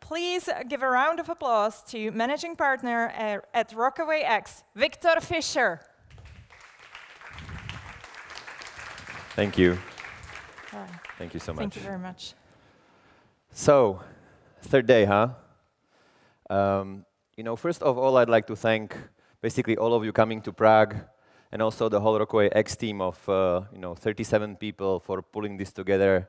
please give a round of applause to managing partner uh, at Rockaway X, Viktor Fischer. Thank you. Thank you so much. Thank you very much. So, third day, huh? Um, you know, first of all, I'd like to thank basically all of you coming to Prague, and also the whole Rockaway X team of uh, you know 37 people for pulling this together.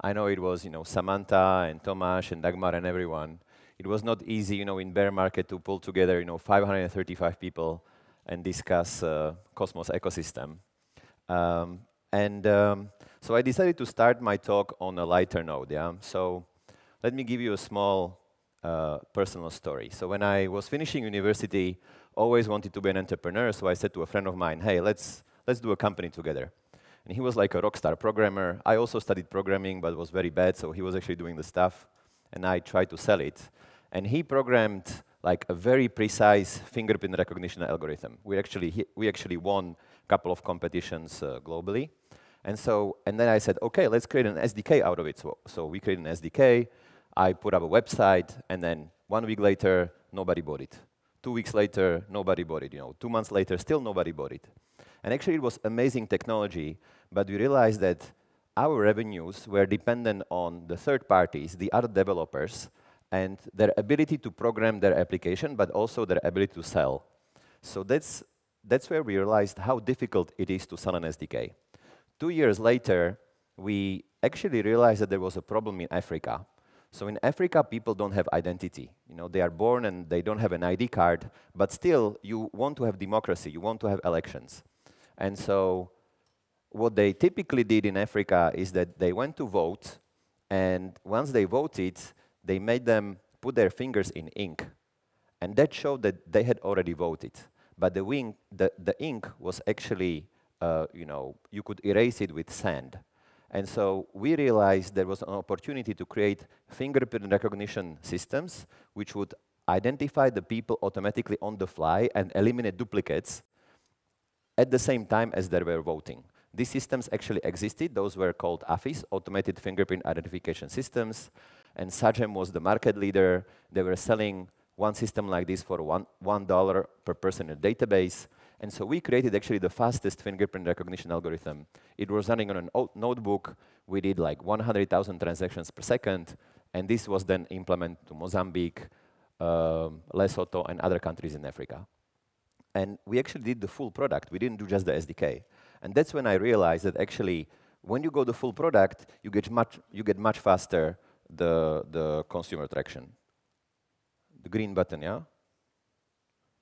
I know it was you know Samantha and Tomáš and Dagmar and everyone. It was not easy, you know, in bear market to pull together you know 535 people and discuss uh, Cosmos ecosystem. Um, and um, so I decided to start my talk on a lighter note. Yeah. So let me give you a small uh, personal story. So when I was finishing university, always wanted to be an entrepreneur. So I said to a friend of mine, "Hey, let's let's do a company together." And he was like a rock star programmer. I also studied programming, but was very bad. So he was actually doing the stuff, and I tried to sell it. And he programmed like a very precise fingerprint recognition algorithm. We actually we actually won a couple of competitions uh, globally. And so, and then I said, okay, let's create an SDK out of it. So, so we created an SDK. I put up a website, and then one week later, nobody bought it. Two weeks later, nobody bought it. You know, two months later, still nobody bought it. And actually, it was amazing technology, but we realized that our revenues were dependent on the third parties, the other developers, and their ability to program their application, but also their ability to sell. So that's, that's where we realized how difficult it is to sell an SDK. Two years later, we actually realized that there was a problem in Africa. So in Africa, people don't have identity. You know, they are born and they don't have an ID card, but still, you want to have democracy, you want to have elections. And so what they typically did in Africa is that they went to vote, and once they voted, they made them put their fingers in ink. And that showed that they had already voted. But the, wing, the, the ink was actually uh, you know, you could erase it with sand. And so we realized there was an opportunity to create fingerprint recognition systems which would identify the people automatically on the fly and eliminate duplicates at the same time as they were voting. These systems actually existed. Those were called AFIS, Automated Fingerprint Identification Systems. And Sagem was the market leader. They were selling one system like this for one, $1 per person in a database. And so we created actually the fastest fingerprint recognition algorithm. It was running on a notebook. We did like 100,000 transactions per second. And this was then implemented to Mozambique, um, Lesotho, and other countries in Africa. And we actually did the full product. We didn't do just the SDK. And that's when I realized that actually, when you go the full product, you get much, you get much faster the, the consumer traction. The green button, yeah?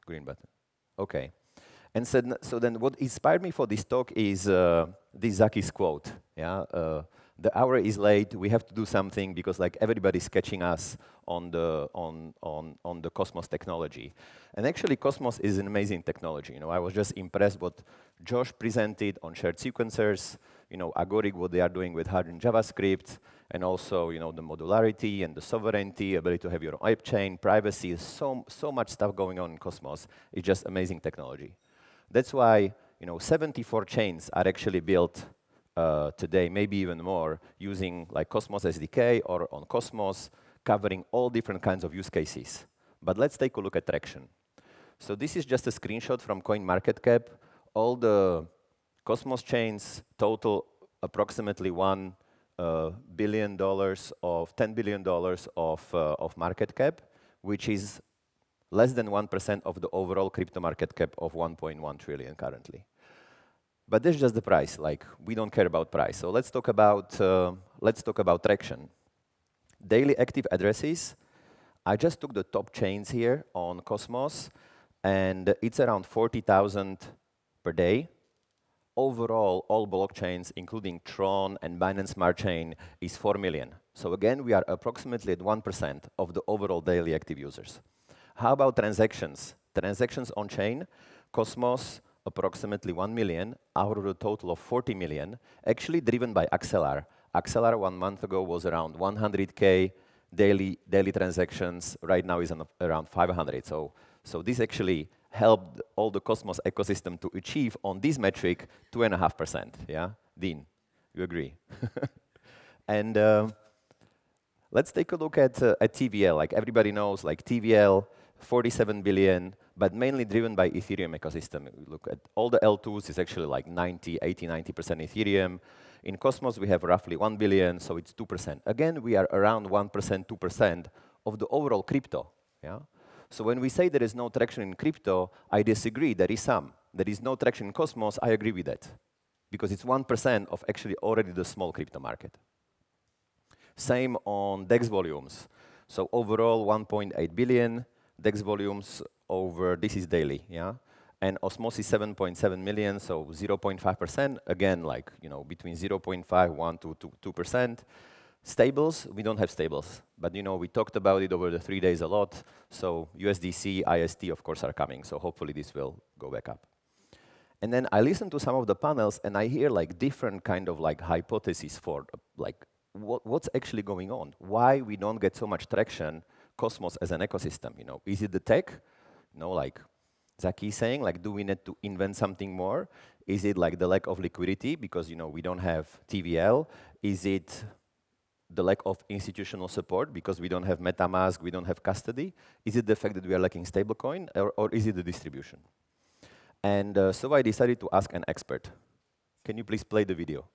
Green button. Okay. And so, so then what inspired me for this talk is uh, this Zaki's quote. Yeah, uh, the hour is late. We have to do something because like everybody's catching us on the on on on the Cosmos technology. And actually, Cosmos is an amazing technology. You know, I was just impressed what Josh presented on shared sequencers. You know, Agoric, what they are doing with Hardened JavaScript, and also you know the modularity and the sovereignty, ability to have your own chain, privacy. So so much stuff going on in Cosmos. It's just amazing technology. That's why you know 74 chains are actually built uh, today, maybe even more, using like Cosmos SDK or on Cosmos, covering all different kinds of use cases. But let's take a look at traction. So this is just a screenshot from CoinMarketCap. All the Cosmos chains total approximately one uh, billion dollars of $10 billion of, uh, of market cap, which is less than 1% of the overall crypto market cap of 1.1 trillion currently. But this is just the price. Like we don't care about price. So let's talk about uh, let's talk about traction. Daily active addresses. I just took the top chains here on Cosmos, and it's around 40,000 per day. Overall, all blockchains, including Tron and Binance Smart Chain, is 4 million. So again, we are approximately at 1% of the overall daily active users. How about transactions? Transactions on chain, Cosmos, approximately 1 million out of a total of 40 million, actually driven by Axelar. Axelar one month ago was around 100K daily, daily transactions. Right now is around 500. So, so this actually helped all the Cosmos ecosystem to achieve on this metric 2.5%. Yeah, Dean, you agree? and uh, let's take a look at, uh, at TVL. Like everybody knows, like TVL, 47 billion, but mainly driven by Ethereum ecosystem. Look at all the L2s, it's actually like 90, 80, 90% Ethereum. In Cosmos, we have roughly 1 billion, so it's 2%. Again, we are around 1%, 2% of the overall crypto. Yeah? So when we say there is no traction in crypto, I disagree, there is some. There is no traction in Cosmos, I agree with that. Because it's 1% of actually already the small crypto market. Same on DEX volumes. So overall, 1.8 billion. DEX volumes over, this is daily, yeah? And Osmosis 7.7 million, so 0.5%. Again, like, you know, between 0.5, 1 to 2%. Stables, we don't have stables. But, you know, we talked about it over the three days a lot. So USDC, IST, of course, are coming. So hopefully this will go back up. And then I listen to some of the panels and I hear like different kind of like hypotheses for like what, what's actually going on? Why we don't get so much traction, Cosmos as an ecosystem? You know, is it the tech? You know, like Zaki saying, like, do we need to invent something more? Is it like the lack of liquidity because you know we don't have TVL? Is it the lack of institutional support because we don't have MetaMask, we don't have custody? Is it the fact that we are lacking stablecoin, or, or is it the distribution? And uh, so I decided to ask an expert. Can you please play the video?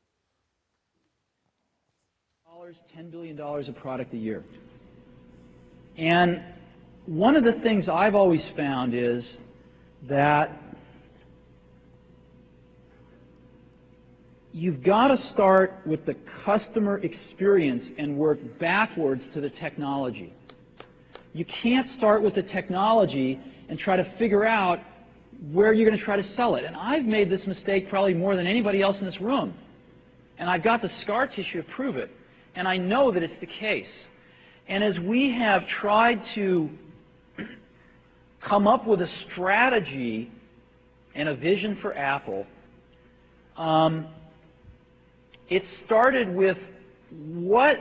$10 billion of product a year. And one of the things I've always found is that you've got to start with the customer experience and work backwards to the technology. You can't start with the technology and try to figure out where you're going to try to sell it. And I've made this mistake probably more than anybody else in this room. And I've got the scar tissue to prove it and I know that it's the case. And as we have tried to come up with a strategy and a vision for Apple, um, it started with what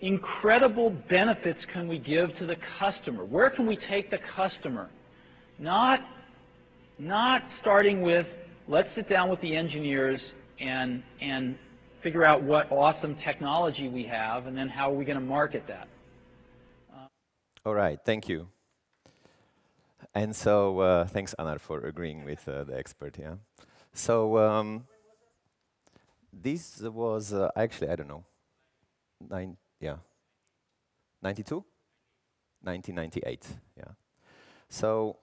incredible benefits can we give to the customer? Where can we take the customer? Not, not starting with, let's sit down with the engineers and, and figure out what awesome technology we have, and then how are we going to market that. All right, thank you. And so, uh, thanks, Anar, for agreeing with uh, the expert, yeah? So, um, this was, uh, actually, I don't know, nine, yeah, 92? 1998, yeah. So,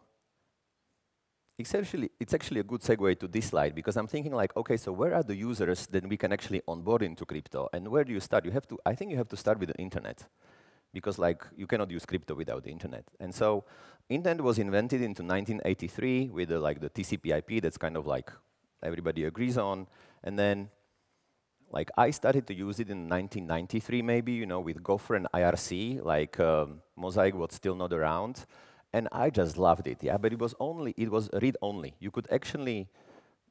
it's actually, it's actually a good segue to this slide because I'm thinking like, okay, so where are the users that we can actually onboard into crypto? And where do you start? You have to, I think you have to start with the internet because like you cannot use crypto without the internet. And so internet was invented into 1983 with the, like the TCP IP that's kind of like everybody agrees on. And then like I started to use it in 1993 maybe, you know, with Gopher and IRC, like um, Mosaic was still not around and I just loved it. Yeah, but it was only it was read only. You could actually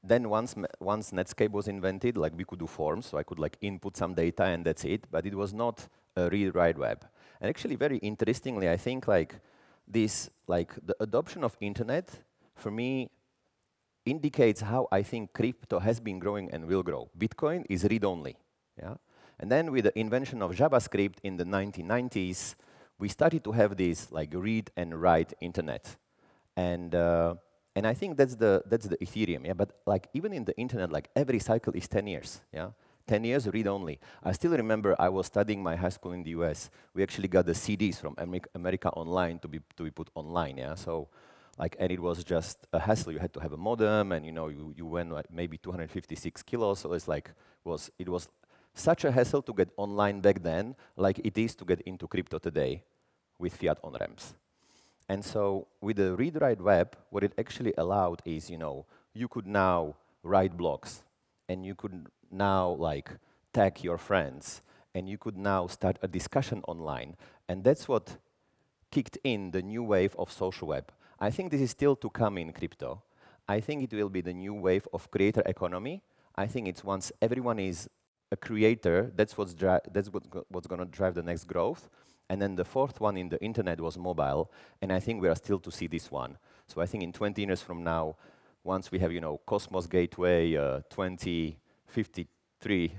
then once once Netscape was invented, like we could do forms, so I could like input some data and that's it. But it was not a read write web. And actually, very interestingly, I think like this like the adoption of internet for me indicates how I think crypto has been growing and will grow. Bitcoin is read only. Yeah. And then with the invention of JavaScript in the 1990s, we started to have this like read and write internet. And, uh, and I think that's the, that's the Ethereum, yeah? But like even in the internet, like every cycle is 10 years, yeah? 10 years read only. I still remember I was studying my high school in the US. We actually got the CDs from America Online to be, to be put online, yeah? So like, and it was just a hassle. You had to have a modem and you know, you, you went like maybe 256 kilos. So it's like, was, it was such a hassle to get online back then, like it is to get into crypto today with fiat on-ramps. And so with the read-write web, what it actually allowed is, you know, you could now write blocks, and you could now like tag your friends, and you could now start a discussion online. And that's what kicked in the new wave of social web. I think this is still to come in crypto. I think it will be the new wave of creator economy. I think it's once everyone is a creator, that's what's, that's what's, go what's going to drive the next growth. And then the fourth one in the internet was mobile, and I think we are still to see this one. So I think in 20 years from now, once we have, you know, Cosmos Gateway uh, 2053,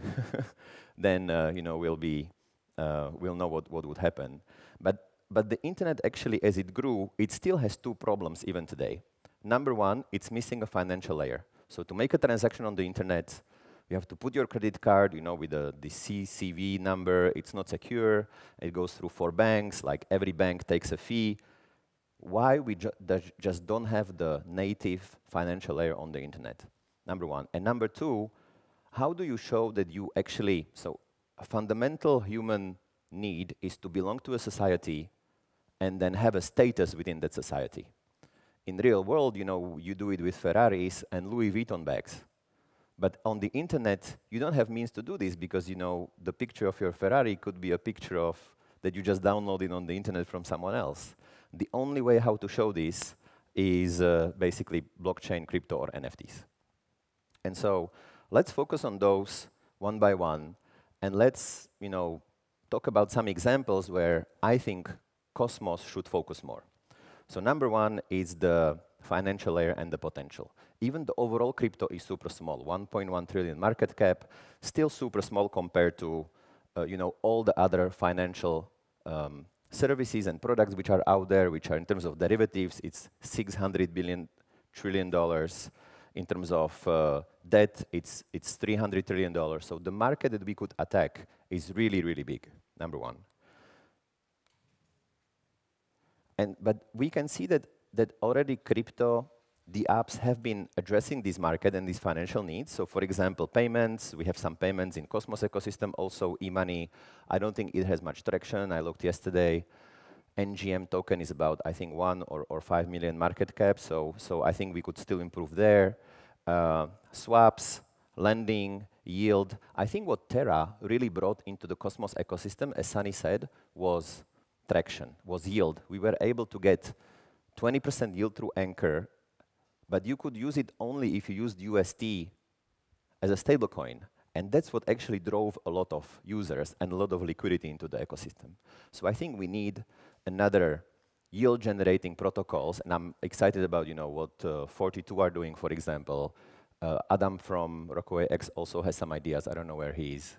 then, uh, you know, we'll be uh, we'll know what, what would happen. But, but the internet actually, as it grew, it still has two problems even today. Number one, it's missing a financial layer. So to make a transaction on the internet, you have to put your credit card, you know, with the, the CCV number. It's not secure. It goes through four banks. Like every bank takes a fee. Why we ju just don't have the native financial layer on the internet? Number one. And number two, how do you show that you actually, so a fundamental human need is to belong to a society and then have a status within that society. In real world, you know, you do it with Ferraris and Louis Vuitton bags. But on the internet, you don't have means to do this because, you know, the picture of your Ferrari could be a picture of that you just downloaded on the internet from someone else. The only way how to show this is uh, basically blockchain, crypto, or NFTs. And so let's focus on those one by one, and let's, you know, talk about some examples where I think Cosmos should focus more. So number one is the financial layer and the potential. Even the overall crypto is super small, 1.1 trillion market cap, still super small compared to, uh, you know, all the other financial um, services and products which are out there, which are in terms of derivatives, it's 600 billion trillion dollars. In terms of uh, debt, it's, it's $300 trillion. So the market that we could attack is really, really big, number one. And, but we can see that, that already crypto, the apps have been addressing this market and these financial needs. So for example, payments, we have some payments in Cosmos ecosystem, also e-money. I don't think it has much traction. I looked yesterday. NGM token is about, I think, one or, or five million market cap. So, so I think we could still improve there. Uh, swaps, lending, yield. I think what Terra really brought into the Cosmos ecosystem, as Sunny said, was traction, was yield. We were able to get 20% yield through Anchor, but you could use it only if you used UST as a stablecoin. And that's what actually drove a lot of users and a lot of liquidity into the ecosystem. So I think we need another yield generating protocols, and I'm excited about you know what uh, 42 are doing, for example. Uh, Adam from Rockaway X also has some ideas. I don't know where he is.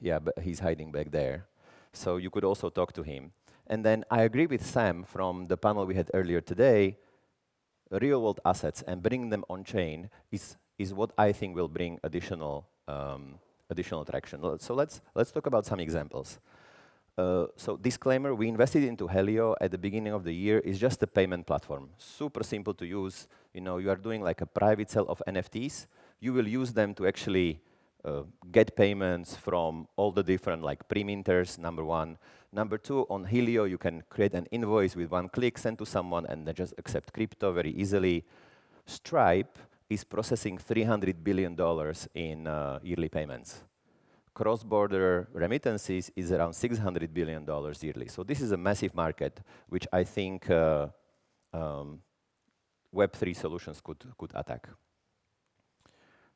Yeah, but he's hiding back there. So you could also talk to him. And then I agree with Sam from the panel we had earlier today. Real world assets and bringing them on chain is, is what I think will bring additional, um, additional traction. So let's, let's talk about some examples. Uh, so disclaimer, we invested into Helio at the beginning of the year. It's just a payment platform, super simple to use. You know, you are doing like a private sale of NFTs. You will use them to actually uh, get payments from all the different like pre-minters, number one. Number two, on Helio, you can create an invoice with one click, send to someone, and then just accept crypto very easily. Stripe is processing $300 billion in uh, yearly payments cross-border remittances is around $600 billion yearly. So this is a massive market, which I think uh, um, Web3 solutions could, could attack.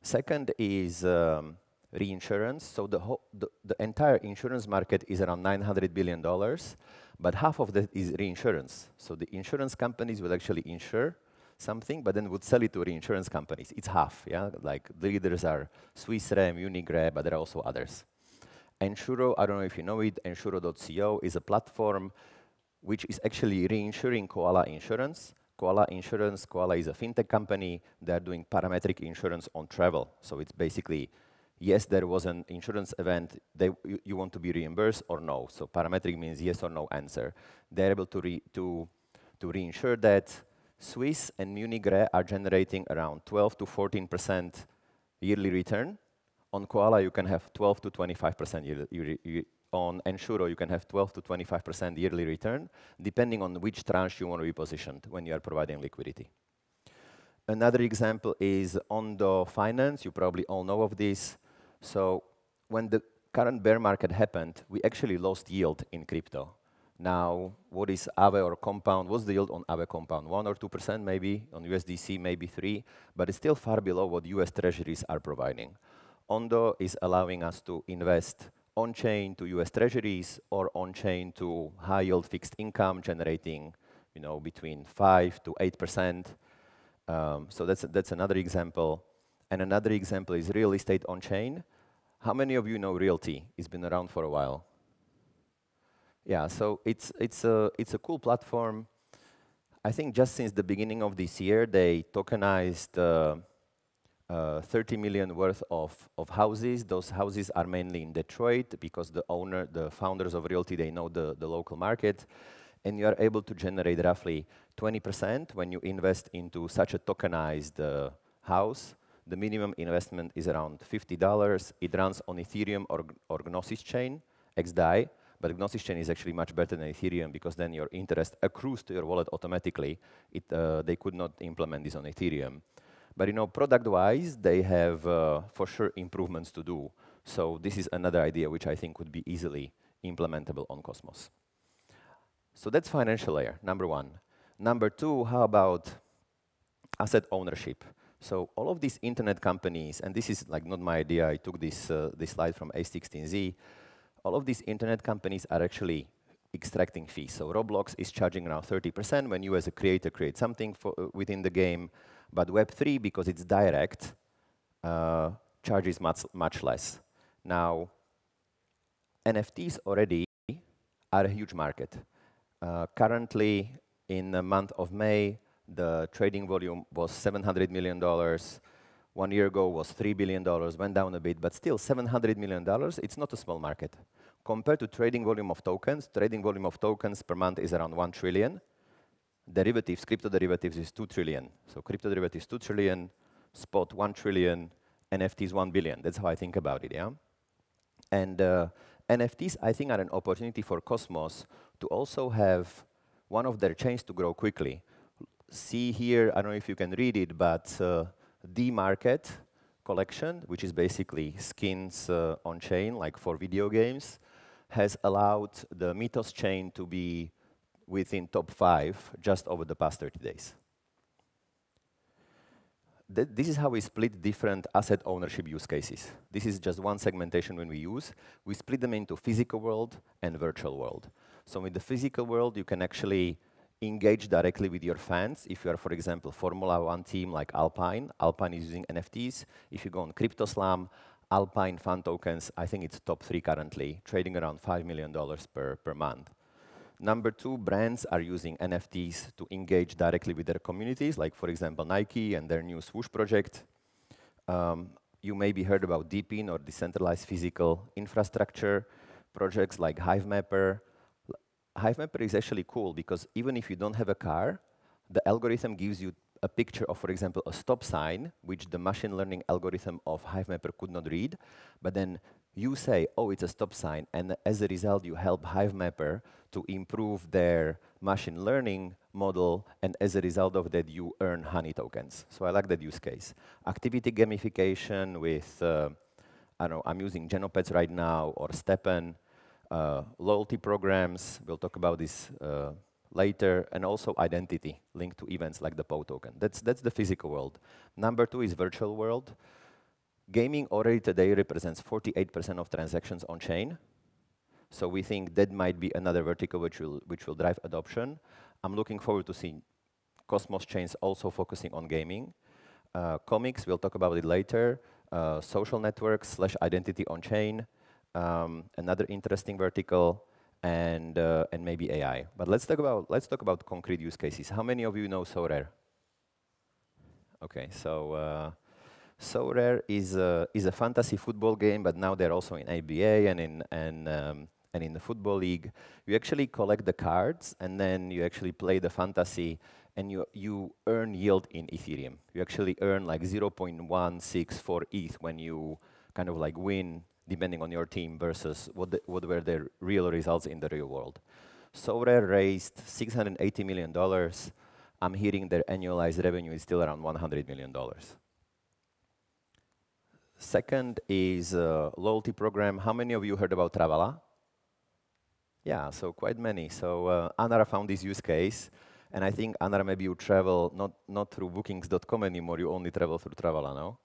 Second is um, reinsurance. So the, the, the, entire insurance market is around $900 billion, but half of that is reinsurance. So the insurance companies will actually insure something, but then would sell it to reinsurance companies. It's half, yeah? Like the leaders are Swiss Re, Munich Re, but there are also others. Ensuro, I don't know if you know it, Ensuro.co is a platform which is actually reinsuring Koala Insurance. Koala Insurance, Koala is a fintech company. They're doing parametric insurance on travel. So it's basically, yes, there was an insurance event, they, you, you want to be reimbursed or no. So parametric means yes or no answer. They're able to, re, to, to reinsure that Swiss and Munich Re are generating around 12 to 14% yearly return. On Koala, you can have 12 to 25% yearly, on Ensuro, you can have 12 to 25% yearly return, depending on which tranche you want to be positioned when you are providing liquidity. Another example is Ondo Finance. You probably all know of this. So when the current bear market happened, we actually lost yield in crypto. Now, what is Aave or Compound? What's the yield on Aave Compound? 1 or 2% maybe, on USDC maybe 3, but it's still far below what US treasuries are providing. Ondo is allowing us to invest on-chain to US treasuries or on-chain to high-yield fixed income generating you know, between 5 to 8%. Um, so that's, that's another example. And another example is real estate on-chain. How many of you know RealT? It's been around for a while. Yeah, so it's, it's, a, it's a cool platform. I think just since the beginning of this year, they tokenized uh, uh, 30 million worth of, of houses. Those houses are mainly in Detroit because the owner, the founders of RealT, they know the, the local market. And you are able to generate roughly 20% when you invest into such a tokenized uh, house. The minimum investment is around $50. It runs on Ethereum or, or Gnosis chain, XDAI. But Gnosis chain is actually much better than Ethereum because then your interest accrues to your wallet automatically. It, uh, they could not implement this on Ethereum. But you know, product-wise, they have uh, for sure improvements to do. So this is another idea which I think would be easily implementable on Cosmos. So that's financial layer, number one. Number two, how about asset ownership? So all of these internet companies, and this is like not my idea, I took this, uh, this slide from A16Z, all of these internet companies are actually extracting fees. So Roblox is charging around 30% when you as a creator create something for, uh, within the game. But Web3, because it's direct, uh, charges much, much less. Now, NFTs already are a huge market. Uh, currently, in the month of May, the trading volume was $700 million. One year ago was $3 billion, went down a bit, but still $700 million, it's not a small market. Compared to trading volume of tokens, trading volume of tokens per month is around 1 trillion derivatives, crypto derivatives is 2 trillion. So crypto derivatives 2 trillion, spot 1 trillion, NFTs 1 billion. That's how I think about it, yeah? And uh, NFTs, I think, are an opportunity for Cosmos to also have one of their chains to grow quickly. See here, I don't know if you can read it, but uh, the market collection, which is basically skins uh, on chain, like for video games, has allowed the Mythos chain to be within top five just over the past 30 days. Th this is how we split different asset ownership use cases. This is just one segmentation when we use. We split them into physical world and virtual world. So in the physical world, you can actually engage directly with your fans. If you are, for example, Formula One team like Alpine, Alpine is using NFTs. If you go on CryptoSlam, Alpine fan tokens, I think it's top three currently, trading around $5 million per, per month. Number two, brands are using NFTs to engage directly with their communities, like, for example, Nike and their new Swoosh project. Um, you maybe heard about DePIN or decentralized physical infrastructure projects like HiveMapper. HiveMapper is actually cool because even if you don't have a car, the algorithm gives you a picture of, for example, a stop sign, which the machine learning algorithm of HiveMapper could not read, but then you say, oh, it's a stop sign, and as a result, you help HiveMapper to improve their machine learning model, and as a result of that, you earn honey tokens. So I like that use case. Activity gamification with, uh, I don't know, I'm using Genopets right now, or STEPN, loyalty programs, we'll talk about this uh, later, and also identity linked to events like the POAP token. That's, that's the physical world. Number two is virtual world. Gaming already today represents 48% of transactions on chain. So we think that might be another vertical which will, which will drive adoption. I'm looking forward to seeing Cosmos chains also focusing on gaming. Uh, comics, we'll talk about it later. Uh, social networks slash identity on chain. Um, another interesting vertical, and uh, and maybe AI. But let's talk about let's talk about concrete use cases. How many of you know Sorare? Okay, so uh, Sorare is a, is a fantasy football game, but now they're also in ABA and in, and, um, and in the Football League. You actually collect the cards, and then you actually play the fantasy, and you, you earn yield in Ethereum. You actually earn like 0.164 ETH when you kind of like win, depending on your team, versus what, the, what were the real results in the real world. Sorare raised $680 million. I'm hearing their annualized revenue is still around $100 million. Second is a loyalty program. How many of you heard about Travala? Yeah, so quite many. So uh, Anara found this use case, and I think Anara, maybe you travel not, not through bookings.com anymore, you only travel through Travala, no?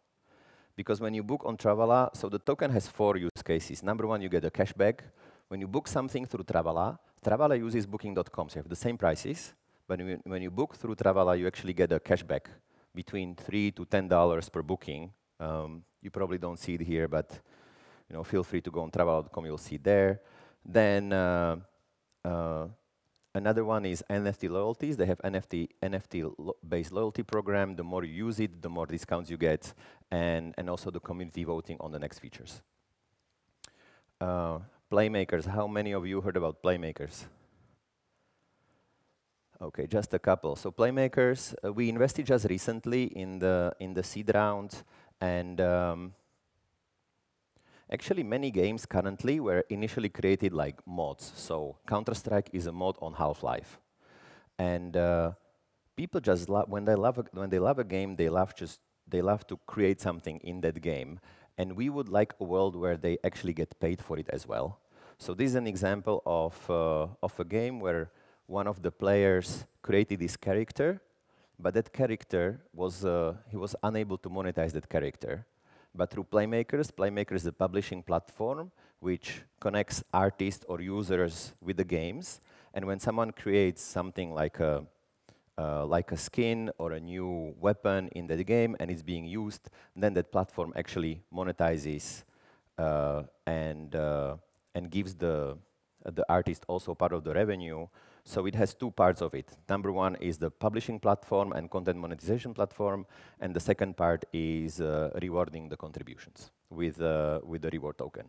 Because when you book on Travala, so the token has four use cases. Number one, you get a cashback. When you book something through Travala, Travala uses booking.com, so you have the same prices, but when you book through Travala, you actually get a cashback between 3 to $10 per booking. Um, you probably don't see it here, but you know, feel free to go on travala.com, you'll see there. Then uh, Uh, another one is NFT loyalties. They have NFT NFT lo based loyalty program. The more you use it, the more discounts you get, and and also the community voting on the next features. Uh, playmakers. How many of you heard about playmakers? Okay, just a couple. So playmakers, uh, we invested just recently in the in the seed round, and um, Actually, many games currently were initially created like mods. So Counter-Strike is a mod on Half-Life. And uh, people just love, when they love, a, when they love a game, they love just, they love to create something in that game. And we would like a world where they actually get paid for it as well. So this is an example of, uh, of a game where one of the players created this character, but that character was, uh, he was unable to monetize that character but through Playmakers. Playmakers is a publishing platform which connects artists or users with the games. And when someone creates something like a, uh, like a skin or a new weapon in the game and it's being used, then that platform actually monetizes uh, and, uh, and gives the, the artist also part of the revenue so it has two parts of it. Number one is the publishing platform and content monetization platform, and the second part is uh, rewarding the contributions with, uh, with the reward token.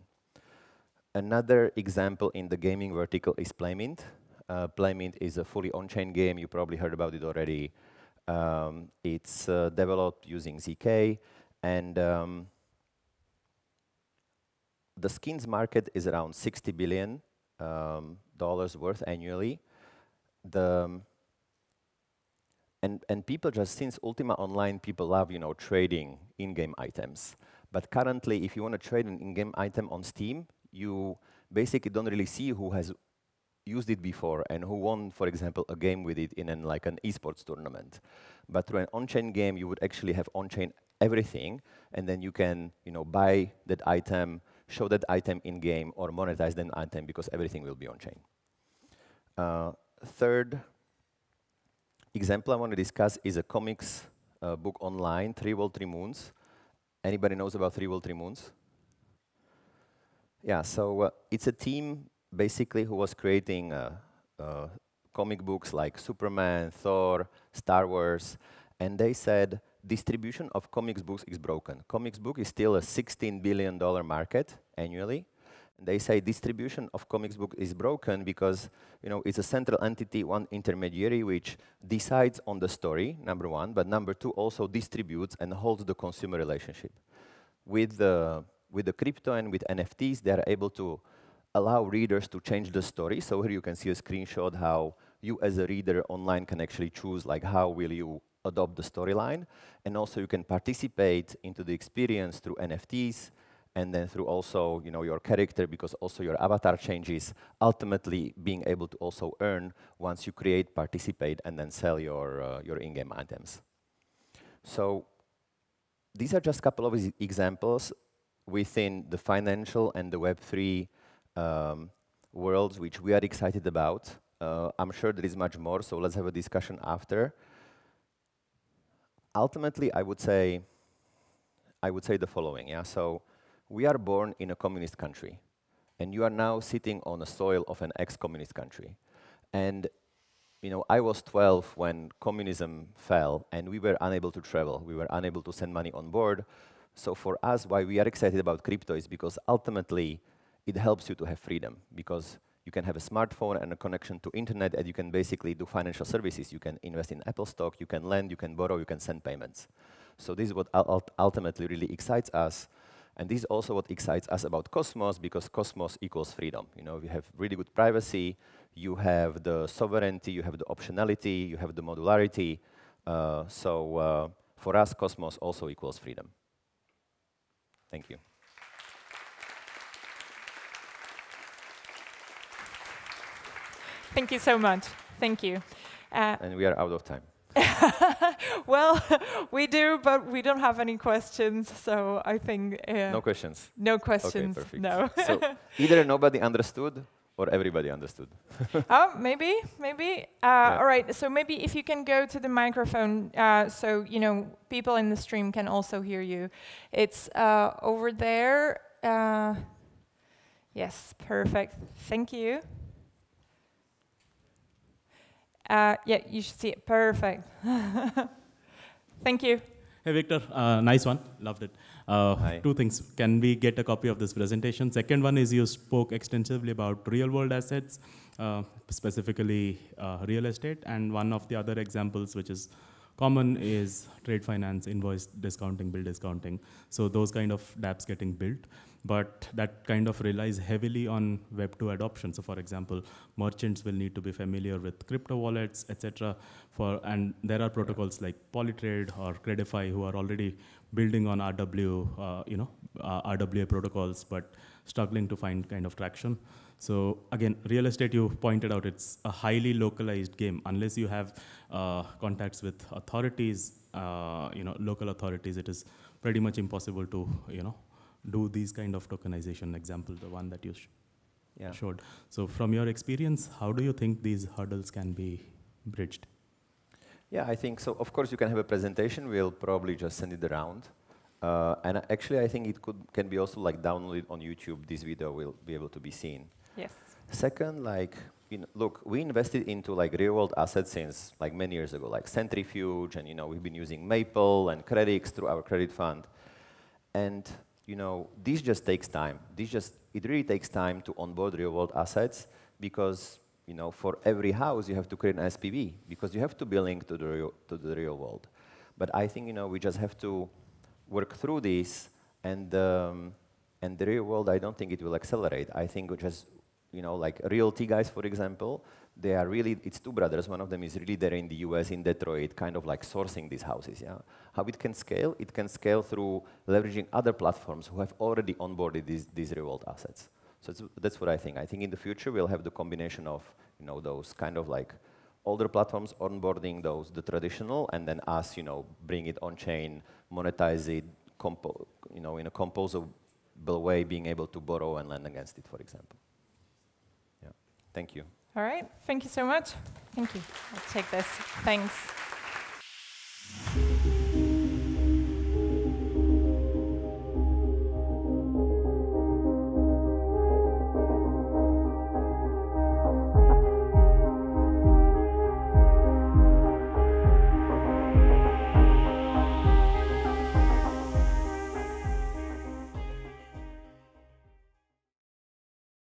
Another example in the gaming vertical is Playmint. Uh, Playmint is a fully on-chain game. You probably heard about it already. Um, it's uh, developed using ZK, and um, the skins market is around 60 billion um, dollars worth annually the and and people just since Ultima Online, people love you know trading in-game items. But currently, if you want to trade an in-game item on Steam, you basically don't really see who has used it before and who won, for example, a game with it in an, like an esports tournament. But through an on-chain game, you would actually have on-chain everything, and then you can you know buy that item, show that item in-game, or monetize that item because everything will be on-chain. Uh, third example I want to discuss is a comics uh, book online, Three World, Three Moons. Anybody knows about Three World, Three Moons? Yeah, so uh, it's a team basically who was creating uh, uh, comic books like Superman, Thor, Star Wars, and they said distribution of comics books is broken. Comics book is still a $16 billion market annually, they say distribution of comics book is broken because you know it's a central entity, one intermediary which decides on the story, number one, but number two also distributes and holds the consumer relationship. With the with the crypto and with NFTs, they are able to allow readers to change the story. So here you can see a screenshot how you as a reader online can actually choose like how will you adopt the storyline. And also you can participate into the experience through NFTs, and then through also you know your character because also your avatar changes ultimately being able to also earn once you create participate and then sell your uh, your in-game items. So these are just a couple of examples within the financial and the web3 um, worlds which we are excited about. Uh, i'm sure there is much more so let's have a discussion after. Ultimately i would say i would say the following yeah? So we are born in a communist country, and you are now sitting on the soil of an ex-communist country. And you know, I was 12 when communism fell, and we were unable to travel. We were unable to send money on board. So for us, why we are excited about crypto is because ultimately it helps you to have freedom because you can have a smartphone and a connection to internet and you can basically do financial services. You can invest in Apple stock, you can lend, you can borrow, you can send payments. So this is what ultimately really excites us and this is also what excites us about Cosmos, because Cosmos equals freedom. You know, you have really good privacy, you have the sovereignty, you have the optionality, you have the modularity. Uh, so uh, for us, Cosmos also equals freedom. Thank you. Thank you so much. Thank you. Uh, and we are out of time. well, we do, but we don't have any questions, so I think... Uh, no questions? No questions, okay, no. so either nobody understood or everybody understood. oh, maybe, maybe. Uh, yeah. All right, so maybe if you can go to the microphone uh, so, you know, people in the stream can also hear you. It's uh, over there. Uh, yes, perfect. Thank you. Uh, yeah, you should see it. Perfect. Thank you. Hey, Viktor. Uh, nice one. Loved it. Uh, Hi. two things. Can we get a copy of this presentation? Second one is you spoke extensively about real world assets, uh, specifically uh, real estate. And one of the other examples, which is common, is trade finance, invoice discounting, bill discounting. So those kind of dApps getting built. But that kind of relies heavily on Web2 adoption. So, for example, merchants will need to be familiar with crypto wallets, etc. For and there are protocols like Polytrade or Credify who are already building on RW, uh, you know, uh, RWA protocols, but struggling to find kind of traction. So again, real estate, you pointed out, it's a highly localized game. Unless you have uh, contacts with authorities, uh, you know, local authorities, it is pretty much impossible to, you know, do these kind of tokenization example, the one that you sh Yeah. showed. So from your experience, how do you think these hurdles can be bridged? Yeah, I think so. Of course, you can have a presentation. We'll probably just send it around. Uh, and actually, I think it could can be also like downloaded on YouTube. This video will be able to be seen. Yes. Second, like, you know, look, we invested into like real-world assets since like many years ago, like Centrifuge, and you know, we've been using Maple and Credix through our credit fund. And you know, this just takes time. This just it really takes time to onboard real-world assets because you know, for every house you have to create an SPV because you have to be linked to the real, to the real world. But I think you know we just have to work through this, and um, and the real world I don't think it will accelerate. I think just you know like RealT guys, for example, they are really it's two brothers. One of them is really there in the U.S. in Detroit, kind of like sourcing these houses. Yeah, how it can scale? It can scale through leveraging other platforms who have already onboarded these these real assets. So that's what I think. I think in the future we'll have the combination of you know those kind of like older platforms onboarding those the traditional, and then us you know bring it on chain, monetize it, you know in a composable way, being able to borrow and lend against it, for example. Thank you. All right. Thank you so much. Thank you. I'll take this. Thanks.